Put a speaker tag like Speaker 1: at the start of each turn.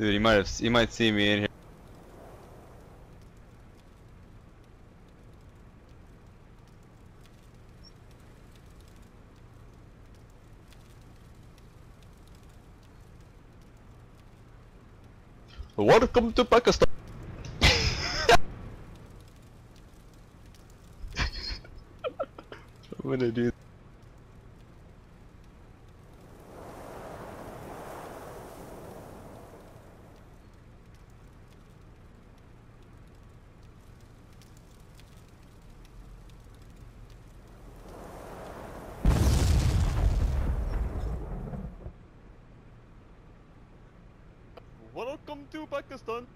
Speaker 1: Dude, you might have, you might see me in here. Welcome to Pakistan. I'm gonna do. Welcome to Pakistan.